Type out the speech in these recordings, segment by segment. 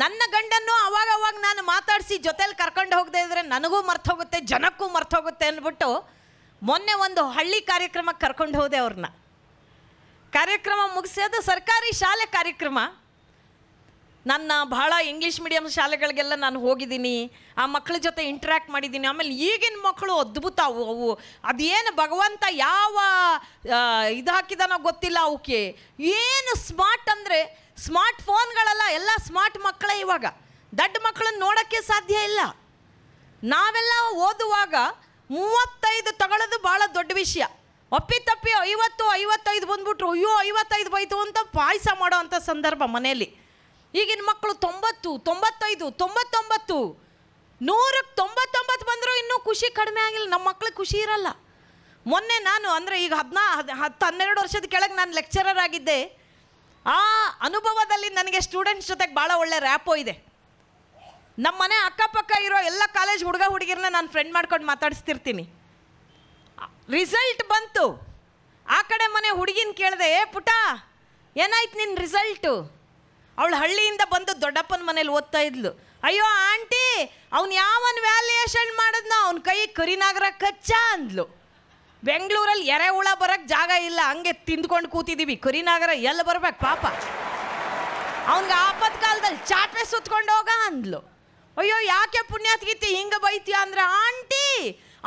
ನನ್ನ ಗಂಡನ್ನು ಅವಾಗ ಅವಾಗ ನಾನು ಮಾತಾಡಿಸಿ ಜೊತೆಲಿ ಕರ್ಕೊಂಡು ಹೋಗದೆ ಇದ್ರೆ ನನಗೂ ಮರ್ತೋಗುತ್ತೆ, ಜನಕ್ಕೂ ಮರ್ತೋಗುತ್ತೆ ಅಂದ್ಬಿಟ್ಟು ಮೊನ್ನೆ ಒಂದು ಹಳ್ಳಿ ಕಾರ್ಯಕ್ರಮಕ್ಕೆ ಕರ್ಕೊಂಡು ಹೋದೆ ಅವ್ರನ್ನ. ಕಾರ್ಯಕ್ರಮ ಮುಗಿಸೋದು ಸರ್ಕಾರಿ ಶಾಲೆ ಕಾರ್ಯಕ್ರಮ. ನನ್ನ ಬಹಳ ಇಂಗ್ಲೀಷ್ ಮೀಡಿಯಂ ಶಾಲೆಗಳಿಗೆಲ್ಲ ನಾನು ಹೋಗಿದ್ದೀನಿ. ಆ ಮಕ್ಕಳ ಜೊತೆ ಇಂಟ್ರ್ಯಾಕ್ಟ್ ಮಾಡಿದ್ದೀನಿ. ಆಮೇಲೆ ಈಗಿನ ಮಕ್ಕಳು ಅದ್ಭುತ ಅವು ಅವು. ಅದೇನು ಭಗವಂತ ಯಾವ ಇದು ಹಾಕಿದಾನೋ ಗೊತ್ತಿಲ್ಲ ಅವಕ್ಕೆ ಏನು ಸ್ಮಾರ್ಟ್ ಅಂದರೆ ಸ್ಮಾರ್ಟ್ ಫೋನ್ಗಳೆಲ್ಲ ಎಲ್ಲ ಸ್ಮಾರ್ಟ್ ಮಕ್ಕಳೇ ಇವಾಗ. ದಡ್ಡ ಮಕ್ಕಳನ್ನ ನೋಡೋಕ್ಕೆ ಸಾಧ್ಯ ಇಲ್ಲ. ನಾವೆಲ್ಲ ಓದುವಾಗ ಮೂವತ್ತೈದು ತಗೊಳ್ಳೋದು ಭಾಳ ದೊಡ್ಡ ವಿಷಯ. ಒಪ್ಪಿ ತಪ್ಪಿ ಐವತ್ತು, ಐವತ್ತೈದು ಬಂದ್ಬಿಟ್ರು. ಅಯ್ಯೋ, ಐವತ್ತೈದು ಬೈತು ಅಂತ ಪಾಯಸ ಮಾಡೋ ಅಂಥ ಸಂದರ್ಭ ಮನೆಯಲ್ಲಿ. ಈಗಿನ ಮಕ್ಕಳು ತೊಂಬತ್ತು, ತೊಂಬತ್ತೈದು, ತೊಂಬತ್ತೊಂಬತ್ತು. ನೂರಕ್ಕೆ ತೊಂಬತ್ತೊಂಬತ್ತು ಬಂದರೂ ಇನ್ನೂ ಖುಷಿ ಕಡಿಮೆ ಆಗಿಲ್ಲ. ನಮ್ಮ ಮಕ್ಳಿಗೆ ಖುಷಿ ಇರಲ್ಲ. ಮೊನ್ನೆ ನಾನು, ಅಂದರೆ ಈಗ ಹದಿನಾ ಹತ್ತು ಹನ್ನೆರಡು ವರ್ಷದ ಕೆಳಗೆ ನಾನು ಲೆಕ್ಚರರ್ ಆಗಿದ್ದೆ. ಆ ಅನುಭವದಲ್ಲಿ ನನಗೆ ಸ್ಟೂಡೆಂಟ್ಸ್ ಜೊತೆಗೆ ಭಾಳ ಒಳ್ಳೆ ರ್ಯಾಪೋ ಇದೆ. ನಮ್ಮ ಮನೆ ಅಕ್ಕಪಕ್ಕ ಇರೋ ಎಲ್ಲ ಕಾಲೇಜ್ ಹುಡುಗ ಹುಡುಗಿರನ್ನ ನಾನು ಫ್ರೆಂಡ್ ಮಾಡ್ಕೊಂಡು ಮಾತಾಡಿಸ್ತಿರ್ತೀನಿ. ರಿಸಲ್ಟ್ ಬಂತು. ಆ ಕಡೆ ಮನೆ ಹುಡುಗಿನ ಕೇಳಿದೆ, ಏ ಪುಟ, ಏನಾಯ್ತು ನಿನ್ನ ರಿಸಲ್ಟು ಅವಳು ಹಳ್ಳಿಯಿಂದ ಬಂದು ದೊಡ್ಡಪ್ಪನ ಮನೇಲಿ ಓದ್ತಾ ಇದ್ಲು. ಅಯ್ಯೋ ಆಂಟಿ, ಅವ್ನು ಯಾವನ್ ವ್ಯಾಲ್ಯೂಯೇಷನ್ ಮಾಡಿದ್ನ ಅವ್ನ ಕೈ ಕರಿನಾಗರ ಕಚ್ಚ ಅಂದ್ಲು. ಬೆಂಗಳೂರಲ್ಲಿ ಎರೆಹುಳ ಬರಕ್ಕೆ ಜಾಗ ಇಲ್ಲ, ಹಂಗೆ ತಿಂದ್ಕೊಂಡು ಕೂತಿದ್ದೀವಿ ಕರಿನಾಗರ ಎಲ್ಲಿ ಬರ್ಬೇಕು ಪಾಪ? ಅವನಿಗೆ ಆಪತ್ ಕಾಲದಲ್ಲಿ ಚಾಟ್ವೆ ಸುತ್ಕೊಂಡು ಹೋಗ ಅಂದ್ಲು. ಅಯ್ಯೋ ಯಾಕೆ ಪುಣ್ಯಾತ್ಗೀತಿ ಹಿಂಗೆ ಬೈತೀಯ ಅಂದ್ರೆ, ಆಂಟಿ,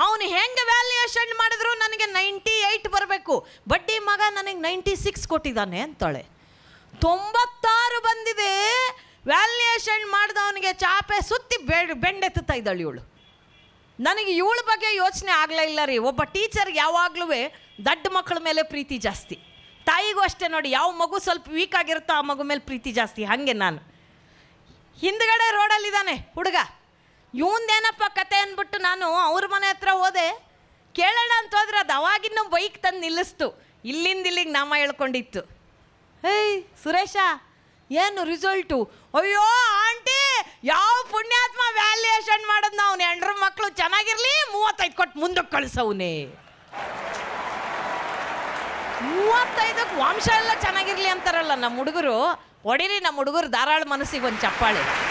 ಅವನು ಹೆಂಗೆ ವ್ಯಾಲ್ಯೂಯೇಷನ್ ಮಾಡಿದ್ರು ನನಗೆ ನೈಂಟಿ ಏಯ್ಟ್ ಬರಬೇಕು. ಬಡ್ಡಿ ಮಗ ನನಗೆ ನೈಂಟಿ ಸಿಕ್ಸ್ ಕೊಟ್ಟಿದ್ದಾನೆ ಅಂತಾಳೆ. ತೊಂಬತ್ತಾರು ಬಂದಿದೆ ವ್ಯಾಲ್ಯೂಯೇಷನ್ ಮಾಡಿದವನಿಗೆ ಚಾಪೆ ಸುತ್ತಿ ಬೆ ಬೆಂಡೆತ್ತುತ್ತಾ ಇದ್ದಾಳೆ ಇವಳು. ನನಗೆ ಇವಳ ಬಗ್ಗೆ ಯೋಚನೆ ಆಗಲೇ ಇಲ್ಲ ರೀ. ಒಬ್ಬ ಟೀಚರ್ ಯಾವಾಗಲೂ ದಡ್ಡ ಮಕ್ಕಳ ಮೇಲೆ ಪ್ರೀತಿ ಜಾಸ್ತಿ. ತಾಯಿಗೂ ಅಷ್ಟೇ ನೋಡಿ, ಯಾವ ಮಗು ಸ್ವಲ್ಪ ವೀಕ್ ಆಗಿರುತ್ತೋ ಆ ಮಗು ಮೇಲೆ ಪ್ರೀತಿ ಜಾಸ್ತಿ. ಹಾಗೆ ನಾನು. ಹಿಂದ್ಗಡೆ ರೋಡಲ್ಲಿದ್ದಾನೆ ಹುಡುಗ. ಇವಂದೇನಪ್ಪ ಕತೆ ಅಂದ್ಬಿಟ್ಟು ನಾನು ಅವ್ರ ಮನೆ ಹತ್ರ ಹೋದೆ. ಕೇಳೋಣ ಅಂತ ಹೋದ್ರೆ ಅದು ಅವಾಗಿನ್ನೂ ಬೈಕ್ ತಂದು ನಿಲ್ಲಿಸ್ತು. ಇಲ್ಲಿಂದ ಇಲ್ಲಿಗೆ ನಾಮ ಹೇಳ್ಕೊಂಡಿತ್ತು. ಏಯ್, ಸುರೇಶ. ಏನು ರಿಸಲ್ಟು ಅಯ್ಯೋ, ಆಂಟಿ, ಯಾವ ಪುಣ್ಯಾತ್ಮ ವ್ಯಾಲ್ಯೂಯೇಷನ್ ಮಾಡೋದು ನಾವು? ಹೆಂಡ್ರ ಮಕ್ಕಳು ಚೆನ್ನಾಗಿರಲಿ, ಮೂವತ್ತೈದು ಕೊಟ್ಟು ಮುಂದಕ್ಕೆ ಕಳಿಸವನೆ. ಮೂವತ್ತೈದಕ್ಕೆ ವಂಶ ಎಲ್ಲ ಚೆನ್ನಾಗಿರಲಿ ಅಂತಾರಲ್ಲ ನಮ್ಮ ಹುಡುಗರು. ಹೊಡಿರಿ ನಮ್ಮ ಹುಡುಗರು ಧಾರಾಳ ಮನಸ್ಸಿಗೆ ಒಂದು ಚಪ್ಪಾಳೆ.